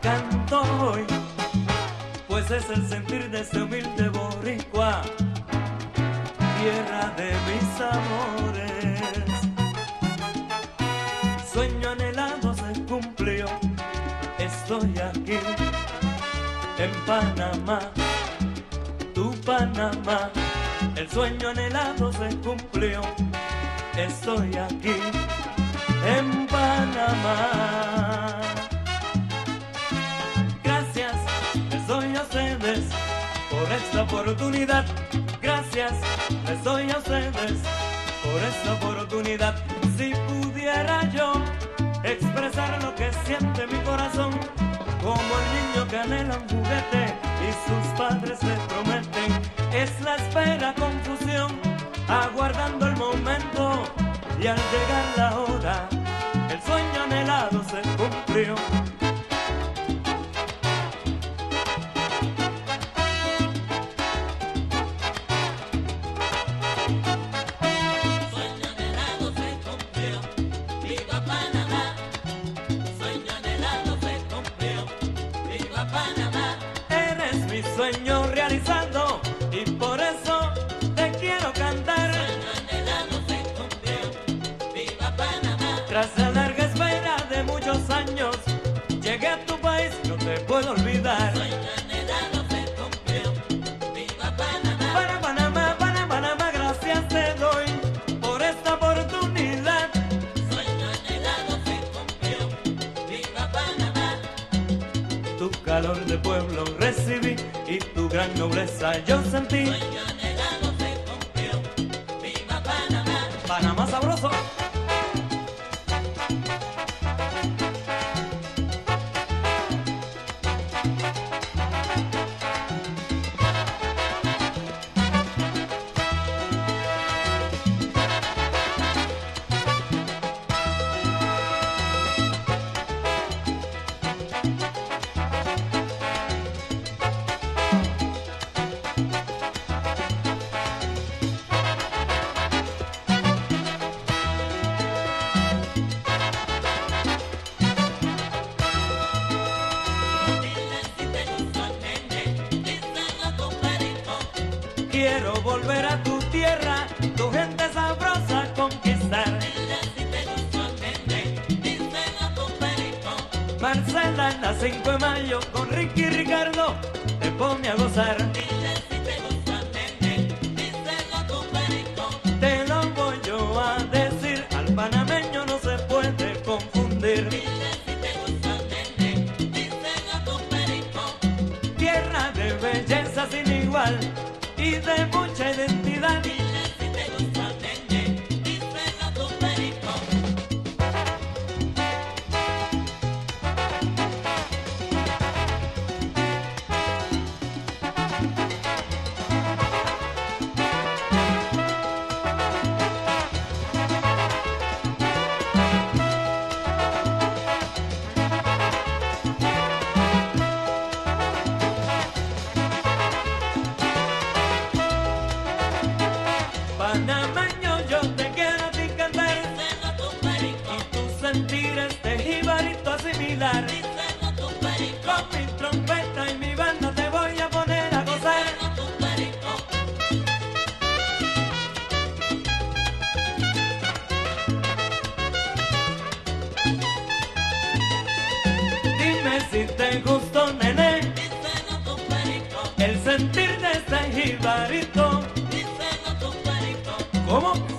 canto hoy, pues es el sentir de ese humilde boricua, tierra de mis amores. Sueño anhelado se cumplió, estoy aquí en Panamá, tu Panamá, el sueño anhelado se cumplió, estoy aquí en Panamá. Oportunidad. Gracias, les doy a ustedes por esta oportunidad. Si pudiera yo expresar lo que siente mi corazón, como el niño que anhela un juguete y sus padres le prometen, es la espera, confusión, aguardando el momento y al llegar la hora, llegué a tu país, no te puedo olvidar. Sueño anhelado se cumplió, viva Panamá. Para Panamá, para Panamá, gracias te doy por esta oportunidad. Sueño anhelado se cumplió, viva Panamá. Tu calor de pueblo recibí y tu gran nobleza yo sentí. Sueño anhelado se cumplió, viva Panamá. Panamá sabroso. Quiero volver a tu tierra, tu gente sabrosa conquistar. Marcela la 5 de mayo con Ricky y Ricardo te pone a gozar. Dile si te nene, díselo tu perito. Te lo voy yo a decir, al panameño no se puede confundir. si te gustó, nene. Díselo tu perito. El sentir de este jibarito. Díselo tu perito. ¿Cómo?